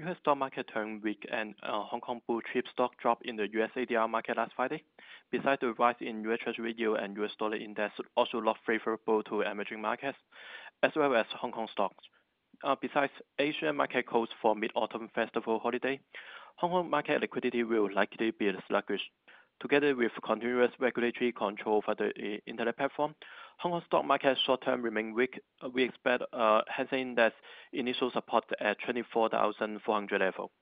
U.S. stock market turned weak and uh, Hong Kong blue chip stock dropped in the U.S. ADR market last Friday. Besides the rise in U.S. Treasury yield and U.S. dollar index also looked favorable to emerging markets, as well as Hong Kong stocks. Uh, besides, Asian market closed for Mid-Autumn Festival holiday. Hong Kong market liquidity will likely be sluggish. Together with continuous regulatory control for the eh, internet platform, Hong Kong stock market short-term remain weak. We expect Hang Seng Index initial support at 24,400 level.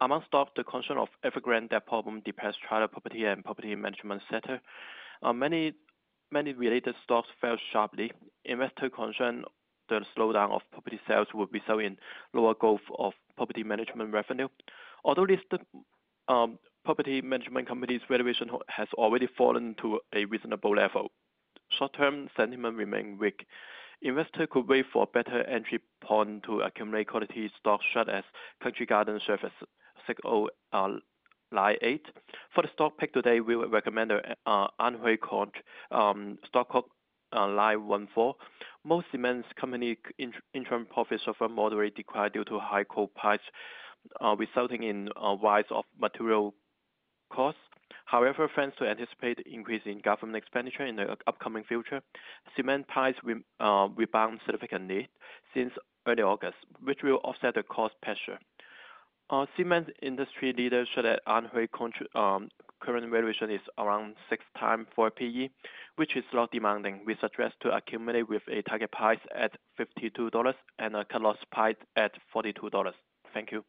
Among stocks, the concern of Evergrande debt problem depressed China property and property management sector. Uh, many many related stocks fell sharply. Investor concern the slowdown of property sales will result in lower growth of property management revenue. Although listed um, property management companies' valuation has already fallen to a reasonable level, short-term sentiment remains weak. Investor could wait for a better entry point to accumulate quality stocks such as Country Garden Services, SICO Line 8. For the stock pick today, we would recommend Anhui um, stock code uh, Line 14. Most cement company interim profits suffer moderate decline due to high coal price, uh, resulting in a rise of material costs. However, thanks to anticipate increase in government expenditure in the upcoming future, cement price uh, rebound significantly since early August, which will offset the cost pressure. Our cement industry leaders said that Anhui um, current valuation is around 6x for PE, which is not demanding. We suggest to accumulate with a target price at $52 and a cut-loss price at $42. Thank you.